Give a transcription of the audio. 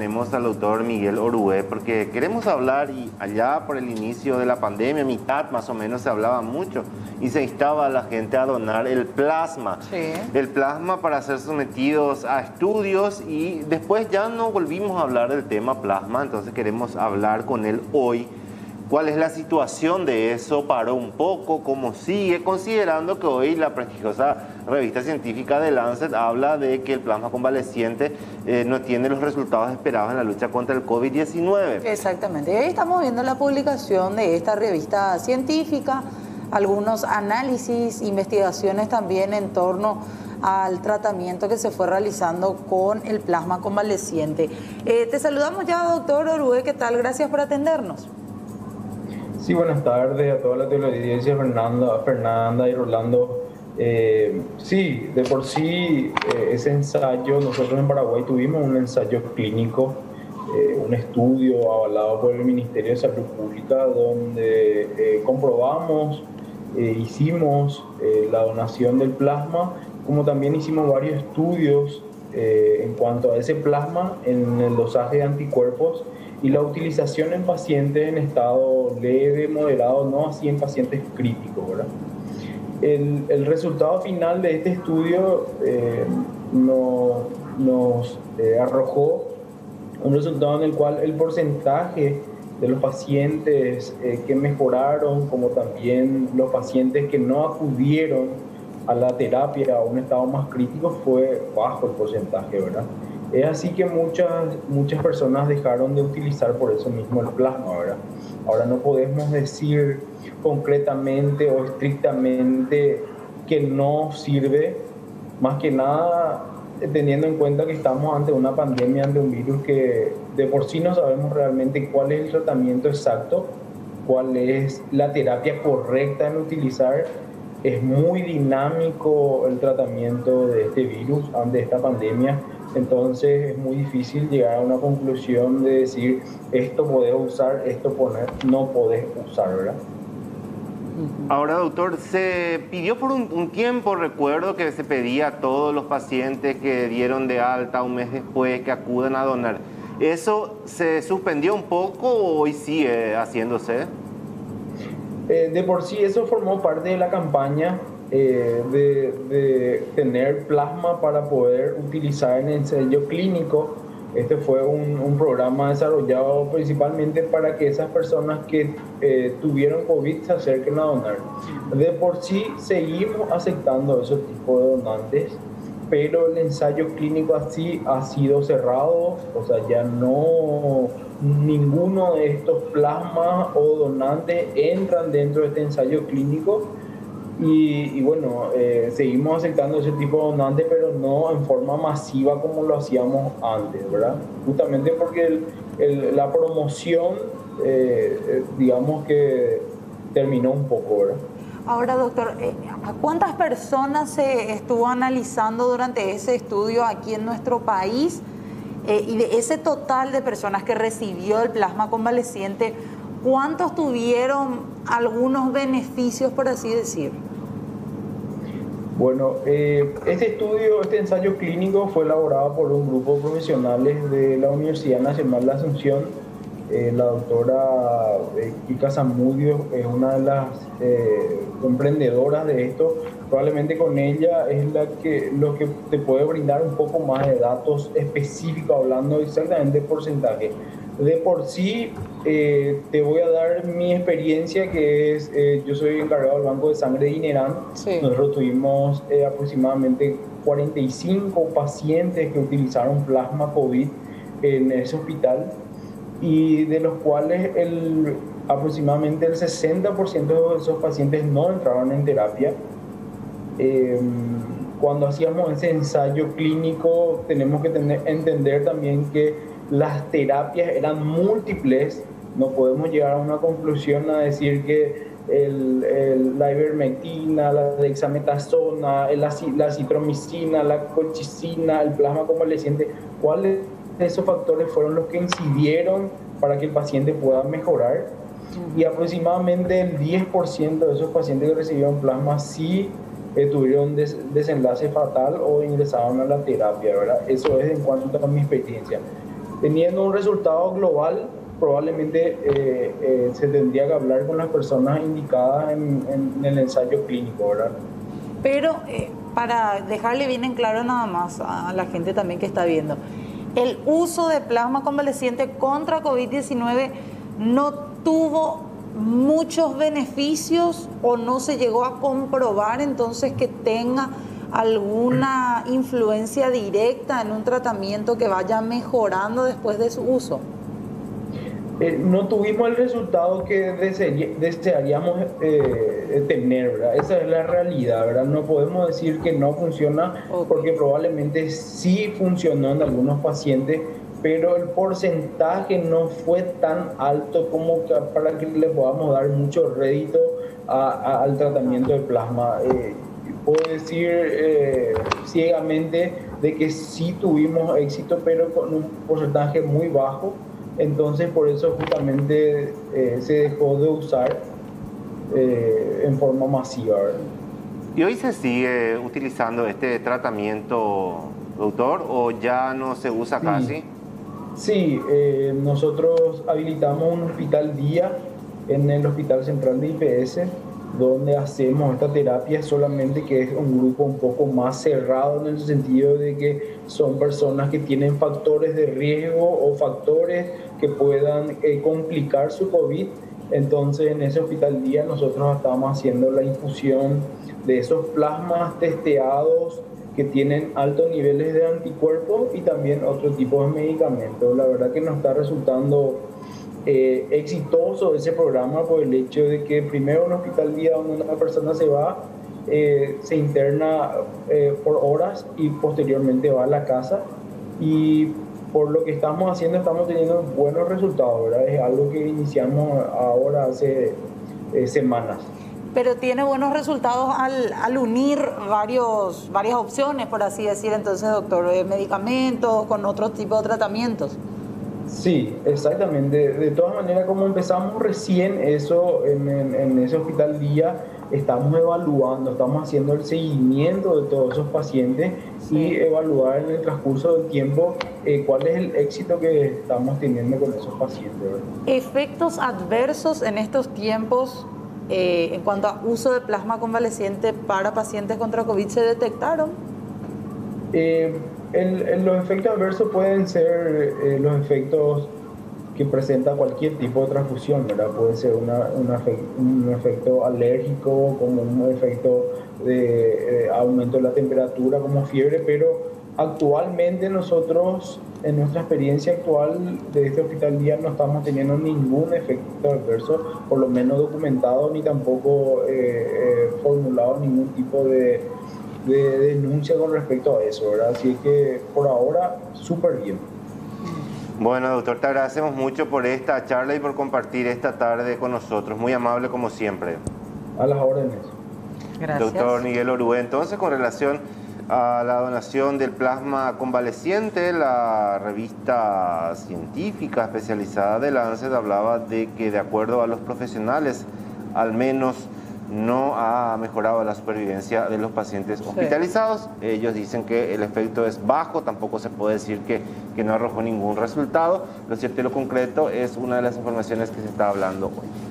Tenemos al doctor Miguel Orué porque queremos hablar y allá por el inicio de la pandemia, mitad más o menos, se hablaba mucho y se instaba a la gente a donar el plasma. El plasma para ser sometidos a estudios y después ya no volvimos a hablar del tema plasma, entonces queremos hablar con él hoy. Cuál es la situación de eso, paró un poco, cómo sigue, considerando que hoy la prestigiosa revista científica de Lancet habla de que el plasma convaleciente eh, no tiene los resultados esperados en la lucha contra el COVID-19. Exactamente. Hoy estamos viendo la publicación de esta revista científica, algunos análisis, investigaciones también en torno al tratamiento que se fue realizando con el plasma convaleciente. Eh, te saludamos ya, doctor Orue, ¿qué tal? Gracias por atendernos. Sí, buenas tardes a toda la teleaudiencia, Fernanda, Fernanda y Rolando. Eh, sí, de por sí eh, ese ensayo, nosotros en Paraguay tuvimos un ensayo clínico, eh, un estudio avalado por el Ministerio de Salud Pública donde comprobamos, hicimos la donación del plasma, como también hicimos varios estudios en cuanto a ese plasma en el dosaje de anticuerpos y la utilización en pacientes en estado leve, moderado, no así en pacientes críticos. ¿verdad? El, el resultado final de este estudio eh, nos eh, arrojó un resultado en el cual el porcentaje de los pacientes eh, que mejoraron, como también los pacientes que no acudieron a la terapia a un estado más crítico, fue bajo el porcentaje, ¿verdad? Es así que muchas, muchas personas dejaron de utilizar por eso mismo el plasma, ¿verdad? Ahora no podemos decir concretamente o estrictamente que no sirve, más que nada teniendo en cuenta que estamos ante una pandemia, ante un virus que de por sí no sabemos realmente cuál es el tratamiento exacto, cuál es la terapia correcta en utilizar. Es muy dinámico el tratamiento de este virus, ante esta pandemia entonces es muy difícil llegar a una conclusión de decir esto podés usar, esto poner, no podés usar, ¿verdad? Ahora, doctor, se pidió por un, tiempo, recuerdo que se pedía a todos los pacientes que dieron de alta un mes después que acudan a donar. ¿Eso se suspendió un poco o hoy sigue haciéndose? Eh, de por sí eso formó parte de la campaña eh, de, tener plasma para poder utilizar en ensayo clínico. Este fue un, programa desarrollado principalmente para que esas personas que eh, tuvieron COVID se acerquen a donar. De por sí seguimos aceptando esos tipos de donantes, pero el ensayo clínico así ha sido cerrado, o sea, ya no ninguno de estos plasmas o donantes entran dentro de este ensayo clínico y, bueno, eh, seguimos aceptando ese tipo de donantes, pero no en forma masiva como lo hacíamos antes, ¿verdad? Justamente porque la promoción, eh, eh, digamos que terminó un poco, ¿verdad? Ahora, doctor, ¿a cuántas personas se estuvo analizando durante ese estudio aquí en nuestro país? y de ese total de personas que recibió el plasma convaleciente, ¿cuántos tuvieron algunos beneficios, por así decir? Bueno, eh, este estudio, este ensayo clínico fue elaborado por un grupo de profesionales de la Universidad Nacional de Asunción. Eh, la doctora eh, Kika Zamudio es una de las emprendedoras de esto. Probablemente con ella es la que, lo que te puede brindar un poco más de datos específicos, hablando exactamente de porcentaje. De por sí, eh, te voy a dar mi experiencia, que es, eh, yo soy encargado del Banco de Sangre de Inerán. Nosotros tuvimos eh, aproximadamente 45 pacientes que utilizaron plasma COVID en ese hospital y de los cuales el, aproximadamente el 60% de esos pacientes no entraron en terapia. Em, cuando hacíamos ese ensayo clínico tenemos que tener, entender también que las terapias eran múltiples, no podemos llegar a una conclusión a decir que el, la ivermectina, la dexametasona, la, la citromicina, la colchicina, el plasma convaleciente, cuáles de esos factores fueron los que incidieron para que el paciente pueda mejorar. Y aproximadamente el 10% de esos pacientes que recibieron plasma sí eh, tuvieron desenlace fatal o ingresaron a la terapia, ¿verdad? Eso es en cuanto a mi experiencia. Teniendo un resultado global, probablemente eh, eh, se tendría que hablar con las personas indicadas en, el ensayo clínico, ¿verdad? Pero eh, para dejarle bien en claro nada más a la gente también que está viendo, el uso de plasma convaleciente contra COVID-19 no tuvo muchos beneficios o no se llegó a comprobar entonces que tenga alguna influencia directa en un tratamiento que vaya mejorando después de su uso? Eh, no tuvimos el resultado que desearíamos eh, tener, ¿verdad? Esa es la realidad, ¿verdad? No podemos decir que no funciona porque probablemente sí funcionó en algunos pacientes, pero el porcentaje no fue tan alto como para que le podamos dar mucho rédito al tratamiento de plasma. Eh, puedo decir eh, ciegamente de que sí tuvimos éxito, pero con un porcentaje muy bajo. Entonces, por eso justamente eh, se dejó de usar en forma masiva. ¿Y hoy se sigue utilizando este tratamiento, doctor, o ya no se usa casi? Sí, eh, nosotros habilitamos un hospital día en el Hospital Central de IPS, donde hacemos esta terapia solamente que es un grupo un poco más cerrado en el sentido de que son personas que tienen factores de riesgo o factores que puedan eh, complicar su COVID. Entonces en ese hospital día nosotros estamos haciendo la infusión de esos plasmas testeados que tienen altos niveles de anticuerpos y también otro tipo de medicamentos. La verdad que nos está resultando eh, exitoso ese programa por el hecho de que primero un hospital día donde una persona se va, eh, se interna eh, por horas y posteriormente va a la casa y por lo que estamos haciendo estamos teniendo buenos resultados, ¿verdad? Es algo que iniciamos ahora hace semanas pero tiene buenos resultados al, unir varios, varias opciones, por así decir, entonces, doctor, medicamentos con otro tipo de tratamientos. Sí, exactamente. De, todas maneras, como empezamos recién eso en, ese hospital día, estamos evaluando, estamos haciendo el seguimiento de todos esos pacientes y evaluar en el transcurso del tiempo eh, cuál es el éxito que estamos teniendo con esos pacientes. ¿Efectos adversos en estos tiempos eh, en cuanto a uso de plasma convaleciente para pacientes contra COVID se detectaron? Eh, los efectos adversos pueden ser eh, los efectos que presenta cualquier tipo de transfusión, ¿verdad? Puede ser un efecto alérgico, como un efecto de aumento de la temperatura, como fiebre, pero Actualmente nosotros, en nuestra experiencia actual de este hospital día, no estamos teniendo ningún efecto adverso, por lo menos documentado, ni tampoco eh, eh, formulado ningún tipo de, denuncia con respecto a eso, ¿verdad? Así que por ahora, súper bien. Bueno, doctor, te agradecemos mucho por esta charla y por compartir esta tarde con nosotros. Muy amable como siempre. A las órdenes. Gracias. Doctor Miguel Orue, entonces con relación a la donación del plasma convaleciente, la revista científica especializada de Lancet hablaba de que de acuerdo a los profesionales, al menos no ha mejorado la supervivencia de los pacientes hospitalizados. Ellos dicen que el efecto es bajo, tampoco se puede decir que, que no arrojó ningún resultado. Lo cierto y lo concreto es una de las informaciones que se está hablando hoy.